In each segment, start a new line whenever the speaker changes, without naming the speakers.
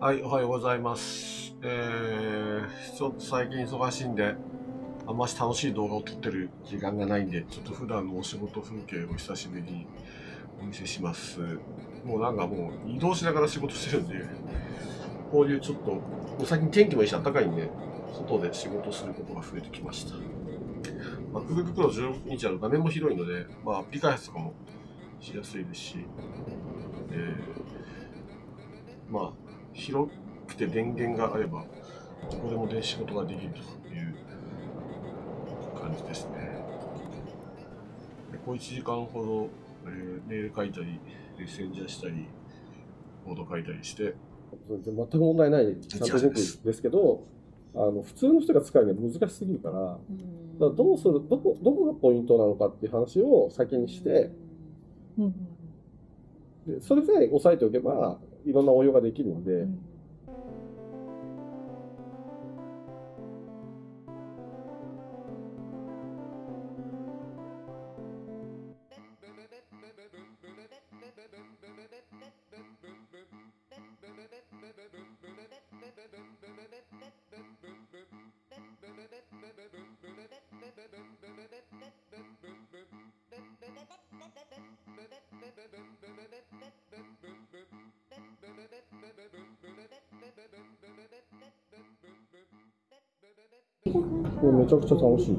はい、おはようございます。えー、ちょっと最近忙しいんで、あんまし楽しい動画を撮ってる時間がないんで、ちょっと普段のお仕事風景を久しぶりにお見せします。もうなんかもう移動しながら仕事してるんで、こういうちょっと、もう最近天気もいいし暖かいんで、外で仕事することが増えてきました。MacBook Pro 16インチある画面も広いので、まあ、アプリ開発とかもしやすいですし、えー、まあ、広くて電源があれば、どこでも電子仕事ができるという感じですね。でこう1時間ほど、えーメール書いたり、メッセンジャーしたり、コード書いたりして、
全く問題ないちゃんと動くんですけどあの普通の人が使うには難しすぎるからだからどうするどこどこがポイントなのかっていう話を先にして
うん
それさえ押さえておけばいろんな応用ができるので、めちゃくちゃ楽しい。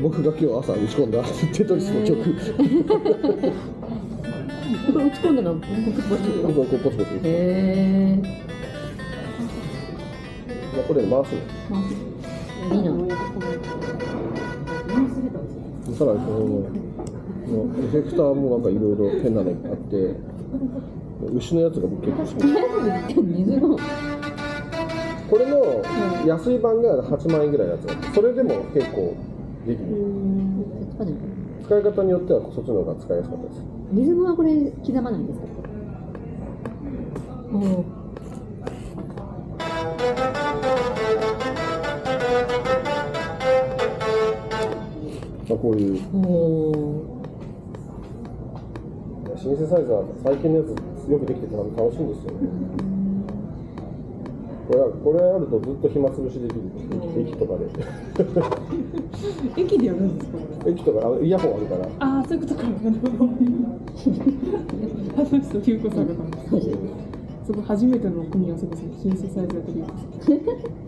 僕が今日朝打ち込んだテトリスの曲、
ーこれ打ち込んだのポツポツ
僕はこうポツポツ、
へえ
これで回すの。
いいな
さらにこののエフェクターもなんかいろいろ変なのがあって牛のやつが結構好きこれの安い版が8万円ぐらいのやつそれでも結構できる使い方によってはそっちの方が使いやすかったです
リズムはこれ刻まないんですか
まあ、こういう。シンセサイザー最近のやつよくできてて楽しいんですよね。これはこれあるとずっと暇つぶしできる駅とかで。
駅でやるんですか？
駅とかあのイヤホンあるから。
ああそういうことか。なるほすごい。初めての組み合わせですね。シンセサイザーと優子さん